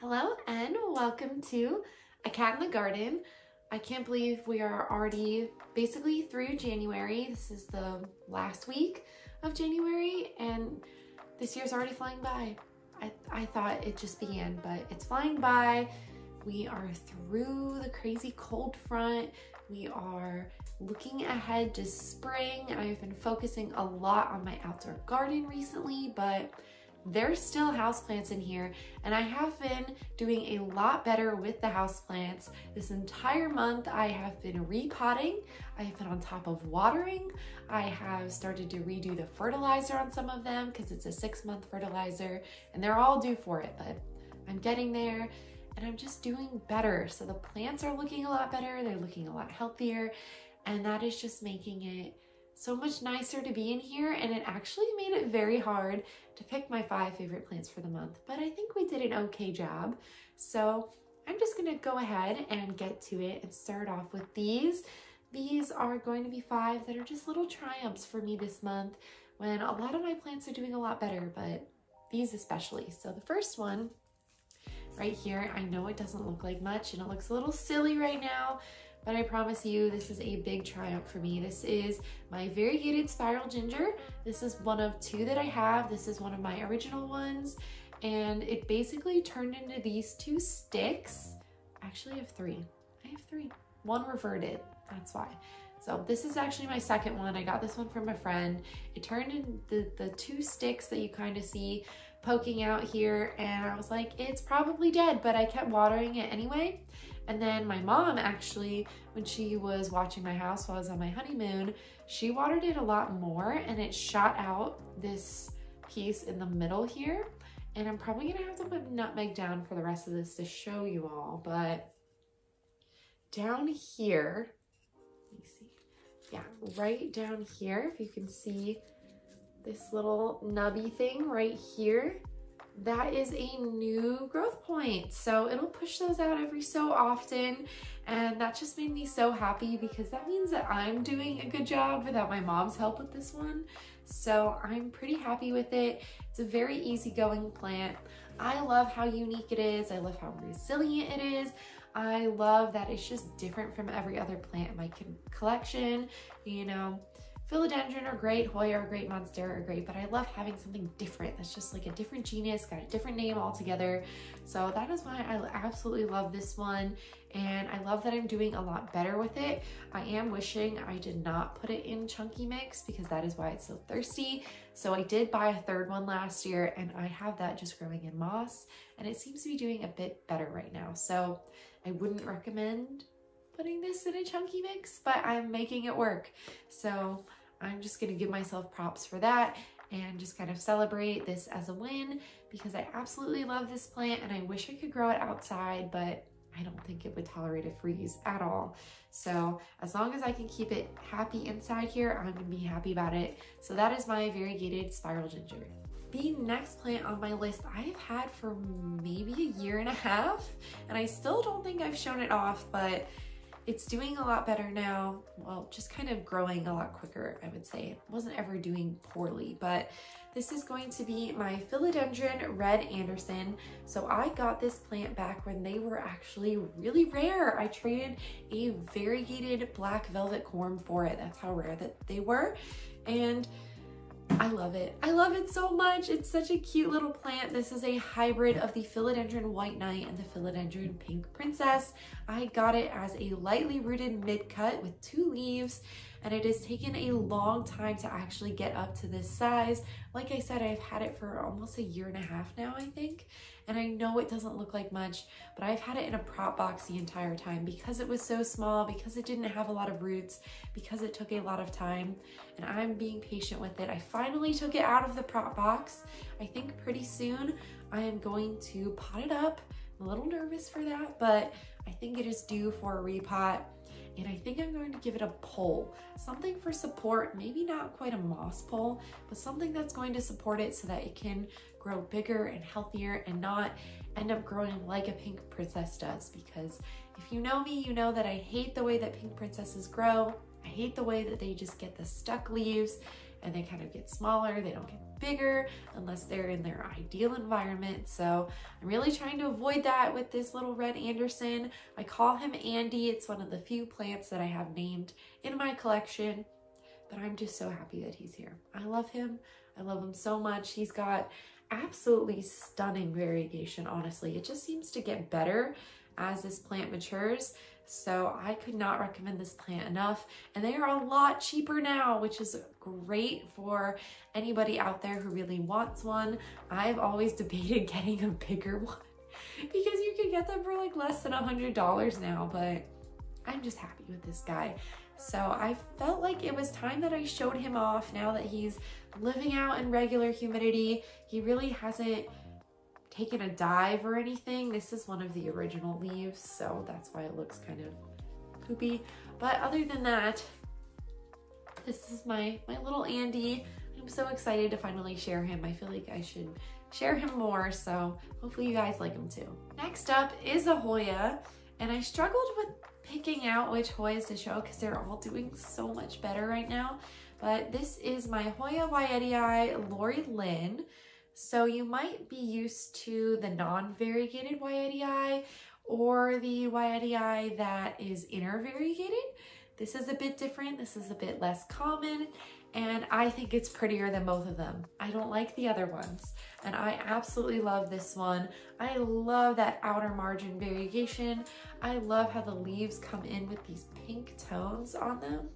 Hello and welcome to A Cat in the Garden. I can't believe we are already basically through January. This is the last week of January and this year's already flying by. I, I thought it just began, but it's flying by. We are through the crazy cold front. We are looking ahead to spring. I've been focusing a lot on my outdoor garden recently, but there's still houseplants in here and I have been doing a lot better with the houseplants. This entire month I have been repotting, I have been on top of watering, I have started to redo the fertilizer on some of them because it's a six month fertilizer and they're all due for it, but I'm getting there and I'm just doing better. So the plants are looking a lot better, they're looking a lot healthier and that is just making it so much nicer to be in here and it actually made it very hard to pick my five favorite plants for the month, but I think we did an okay job. So I'm just gonna go ahead and get to it and start off with these. These are going to be five that are just little triumphs for me this month when a lot of my plants are doing a lot better, but these especially. So the first one right here, I know it doesn't look like much and it looks a little silly right now, but I promise you this is a big triumph for me. This is my variegated spiral ginger. This is one of two that I have. This is one of my original ones and it basically turned into these two sticks. Actually, I have three. I have three. One reverted, that's why. So this is actually my second one. I got this one from a friend. It turned into the, the two sticks that you kind of see poking out here and I was like, it's probably dead, but I kept watering it anyway. And then my mom actually, when she was watching my house while I was on my honeymoon, she watered it a lot more and it shot out this piece in the middle here. And I'm probably gonna have to put nutmeg down for the rest of this to show you all, but down here, let me see. Yeah, right down here, if you can see this little nubby thing right here, that is a new growth point. So it'll push those out every so often. And that just made me so happy because that means that I'm doing a good job without my mom's help with this one. So I'm pretty happy with it. It's a very easygoing plant. I love how unique it is. I love how resilient it is. I love that it's just different from every other plant in my collection. You know, Philodendron are great, Hoya are great, Monstera are great, but I love having something different that's just like a different genus, got a different name altogether. So that is why I absolutely love this one. And I love that I'm doing a lot better with it. I am wishing I did not put it in chunky mix because that is why it's so thirsty. So I did buy a third one last year and I have that just growing in moss and it seems to be doing a bit better right now. So I wouldn't recommend putting this in a chunky mix, but I'm making it work. So I'm just gonna give myself props for that and just kind of celebrate this as a win because I absolutely love this plant and I wish I could grow it outside, but I don't think it would tolerate a freeze at all. So as long as I can keep it happy inside here, I'm gonna be happy about it. So that is my variegated spiral ginger. The next plant on my list I've had for maybe a year and a half, and I still don't think I've shown it off, but it's doing a lot better now. Well, just kind of growing a lot quicker, I would say. It wasn't ever doing poorly, but this is going to be my Philodendron Red Anderson. So I got this plant back when they were actually really rare. I traded a variegated black velvet corm for it. That's how rare that they were. And I love it. I love it so much. It's such a cute little plant. This is a hybrid of the Philodendron White Knight and the Philodendron Pink Princess. I got it as a lightly rooted mid-cut with two leaves and it has taken a long time to actually get up to this size. Like I said, I've had it for almost a year and a half now, I think. And I know it doesn't look like much, but I've had it in a prop box the entire time because it was so small, because it didn't have a lot of roots, because it took a lot of time, and I'm being patient with it. I finally took it out of the prop box. I think pretty soon I am going to pot it up. I'm a little nervous for that, but I think it is due for a repot and I think I'm going to give it a pole, something for support, maybe not quite a moss pole, but something that's going to support it so that it can grow bigger and healthier and not end up growing like a pink princess does. Because if you know me, you know that I hate the way that pink princesses grow. I hate the way that they just get the stuck leaves and they kind of get smaller. They don't get bigger unless they're in their ideal environment. So I'm really trying to avoid that with this little red Anderson. I call him Andy. It's one of the few plants that I have named in my collection, but I'm just so happy that he's here. I love him. I love him so much. He's got absolutely stunning variegation, honestly. It just seems to get better as this plant matures. So I could not recommend this plant enough. And they are a lot cheaper now, which is great for anybody out there who really wants one. I've always debated getting a bigger one because you can get them for like less than a $100 now, but I'm just happy with this guy. So I felt like it was time that I showed him off now that he's living out in regular humidity. He really hasn't taken a dive or anything. This is one of the original leaves, so that's why it looks kind of poopy. But other than that, this is my, my little Andy. I'm so excited to finally share him. I feel like I should share him more, so hopefully you guys like him too. Next up is a Hoya, and I struggled with picking out which Hoyas to show because they're all doing so much better right now. But this is my Hoya wayetii Lori Lynn. So you might be used to the non-variegated wayetii or the wayetii that is intervariegated. This is a bit different. This is a bit less common and I think it's prettier than both of them. I don't like the other ones and I absolutely love this one. I love that outer margin variegation. I love how the leaves come in with these pink tones on them.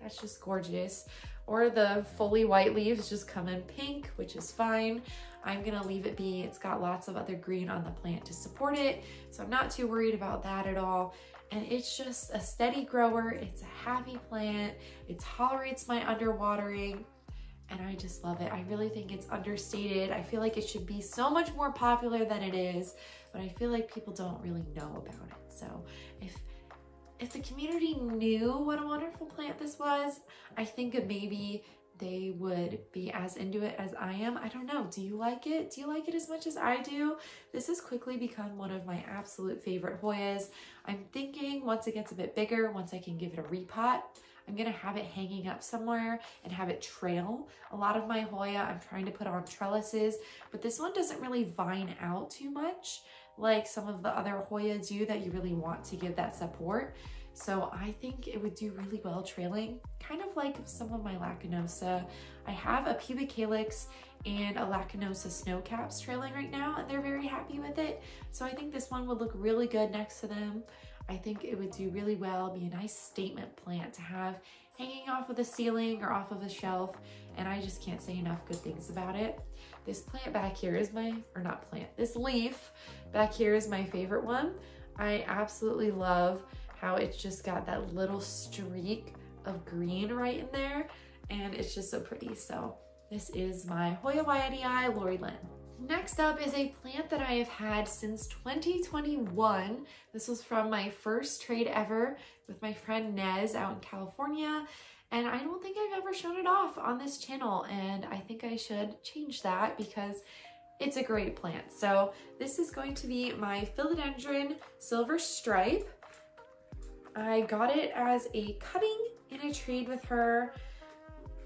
That's just gorgeous or the fully white leaves just come in pink, which is fine. I'm gonna leave it be. It's got lots of other green on the plant to support it, so I'm not too worried about that at all. And it's just a steady grower. It's a happy plant. It tolerates my underwatering and I just love it. I really think it's understated. I feel like it should be so much more popular than it is, but I feel like people don't really know about it. So if if the community knew what a wonderful plant this was, I think maybe they would be as into it as I am. I don't know. Do you like it? Do you like it as much as I do? This has quickly become one of my absolute favorite Hoyas. I'm thinking once it gets a bit bigger, once I can give it a repot, I'm gonna have it hanging up somewhere and have it trail. A lot of my Hoya I'm trying to put on trellises, but this one doesn't really vine out too much like some of the other Hoya do that you really want to give that support. So I think it would do really well trailing, kind of like some of my Lacunosa. I have a pubicalyx and a Lacunosa snow caps trailing right now and they're very happy with it. So I think this one would look really good next to them. I think it would do really well, be a nice statement plant to have hanging off of the ceiling or off of a shelf. And I just can't say enough good things about it. This plant back here is my, or not plant, this leaf back here is my favorite one. I absolutely love how it's just got that little streak of green right in there and it's just so pretty. So this is my Hoya wayetii Lori Lynn. Next up is a plant that I have had since 2021. This was from my first trade ever with my friend Nez out in California. And I don't think I've ever shown it off on this channel. And I think I should change that because it's a great plant. So this is going to be my Philodendron Silver Stripe. I got it as a cutting in a trade with her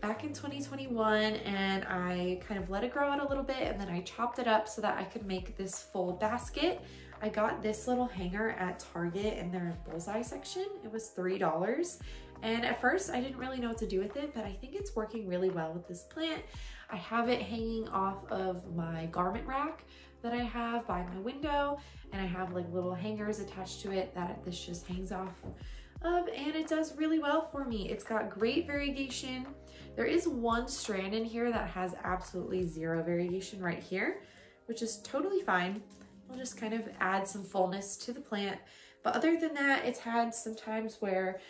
back in 2021 and I kind of let it grow out a little bit and then I chopped it up so that I could make this full basket. I got this little hanger at Target in their bullseye section. It was $3. And at first I didn't really know what to do with it, but I think it's working really well with this plant. I have it hanging off of my garment rack that I have by my window and I have like little hangers attached to it that this just hangs off of and it does really well for me. It's got great variegation. There is one strand in here that has absolutely zero variegation right here, which is totally fine. We'll just kind of add some fullness to the plant. But other than that, it's had some times where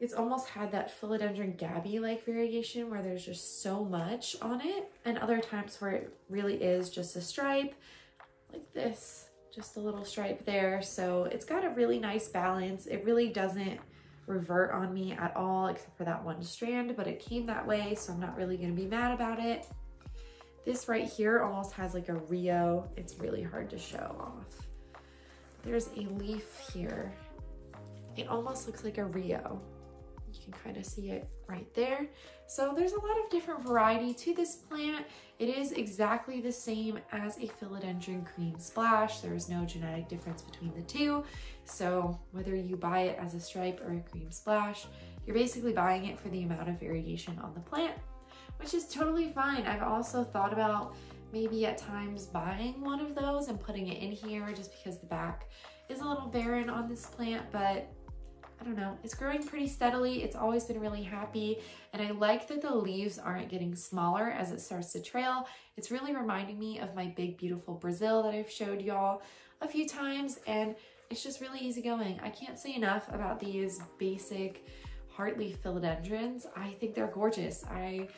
it's almost had that philodendron gabby-like variegation where there's just so much on it. And other times where it really is just a stripe like this just a little stripe there. So it's got a really nice balance. It really doesn't revert on me at all except for that one strand but it came that way so I'm not really going to be mad about it. This right here almost has like a Rio. It's really hard to show off. There's a leaf here. It almost looks like a Rio can kind of see it right there. So there's a lot of different variety to this plant. It is exactly the same as a philodendron cream splash. There's no genetic difference between the two. So whether you buy it as a stripe or a cream splash, you're basically buying it for the amount of variegation on the plant, which is totally fine. I've also thought about maybe at times buying one of those and putting it in here just because the back is a little barren on this plant, but I don't know, it's growing pretty steadily. It's always been really happy. And I like that the leaves aren't getting smaller as it starts to trail. It's really reminding me of my big, beautiful Brazil that I've showed y'all a few times. And it's just really easy going. I can't say enough about these basic heartleaf philodendrons. I think they're gorgeous. I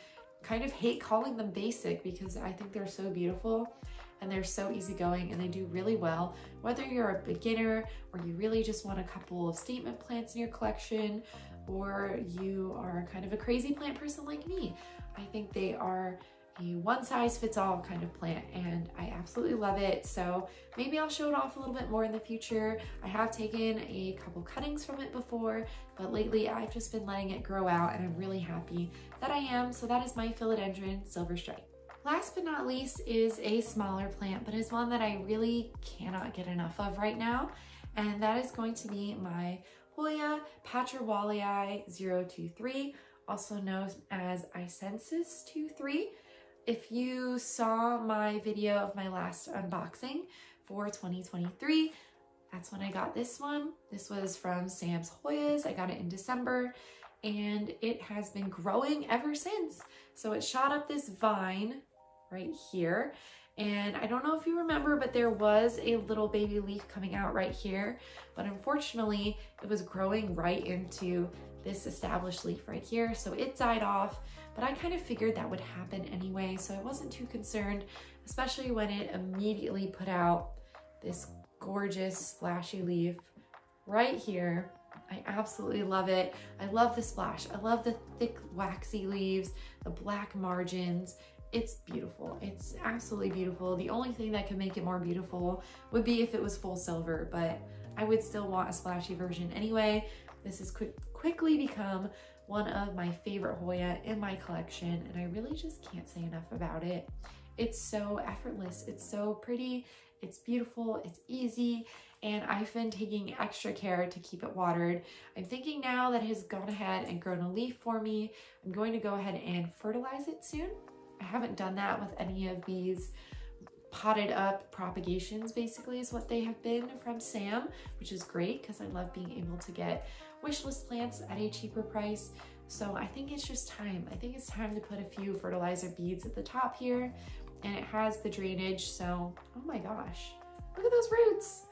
kind of hate calling them basic because I think they're so beautiful and they're so easygoing and they do really well. Whether you're a beginner or you really just want a couple of statement plants in your collection or you are kind of a crazy plant person like me, I think they are a one size fits all kind of plant and I absolutely love it. So maybe I'll show it off a little bit more in the future. I have taken a couple cuttings from it before, but lately I've just been letting it grow out and I'm really happy that I am. So that is my philodendron silver stripe. Last but not least is a smaller plant, but is one that I really cannot get enough of right now. And that is going to be my Hoya Patrawallii 023, also known as Icensis 23. If you saw my video of my last unboxing for 2023, that's when I got this one. This was from Sam's Hoyas. I got it in December and it has been growing ever since. So it shot up this vine right here. And I don't know if you remember, but there was a little baby leaf coming out right here. But unfortunately, it was growing right into this established leaf right here. So it died off, but I kind of figured that would happen anyway. So I wasn't too concerned, especially when it immediately put out this gorgeous splashy leaf right here. I absolutely love it. I love the splash. I love the thick waxy leaves, the black margins. It's beautiful. It's absolutely beautiful. The only thing that could make it more beautiful would be if it was full silver, but I would still want a splashy version anyway. This has quick, quickly become one of my favorite Hoya in my collection, and I really just can't say enough about it. It's so effortless. It's so pretty. It's beautiful. It's easy. And I've been taking extra care to keep it watered. I'm thinking now that it has gone ahead and grown a leaf for me, I'm going to go ahead and fertilize it soon. I haven't done that with any of these potted up propagations basically is what they have been from Sam, which is great because I love being able to get wish list plants at a cheaper price. So I think it's just time. I think it's time to put a few fertilizer beads at the top here and it has the drainage. So, oh my gosh, look at those roots.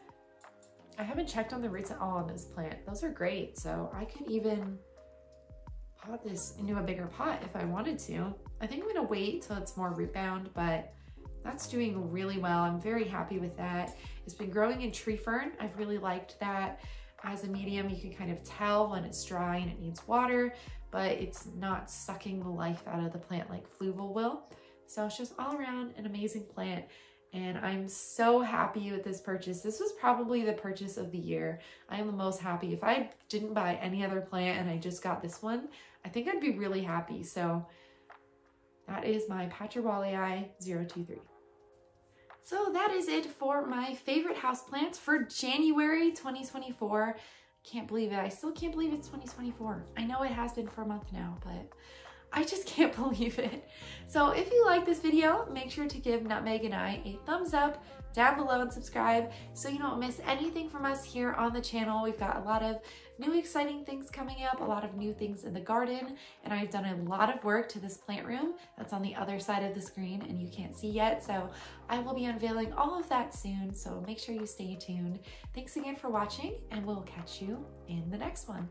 I haven't checked on the roots at all on this plant. Those are great. So I could even pot this into a bigger pot if I wanted to. I think I'm gonna wait till it's more root bound, but that's doing really well. I'm very happy with that. It's been growing in tree fern. I've really liked that. As a medium, you can kind of tell when it's dry and it needs water, but it's not sucking the life out of the plant like Fluval will. So it's just all around an amazing plant. And I'm so happy with this purchase. This was probably the purchase of the year. I am the most happy. If I didn't buy any other plant and I just got this one, I think I'd be really happy. So that is my Patrawallii 023. So that is it for my favorite houseplants for January 2024. Can't believe it. I still can't believe it's 2024. I know it has been for a month now, but I just can't believe it. So if you like this video, make sure to give Nutmeg and I a thumbs up down below and subscribe so you don't miss anything from us here on the channel. We've got a lot of new exciting things coming up, a lot of new things in the garden, and I've done a lot of work to this plant room that's on the other side of the screen and you can't see yet. So I will be unveiling all of that soon. So make sure you stay tuned. Thanks again for watching and we'll catch you in the next one.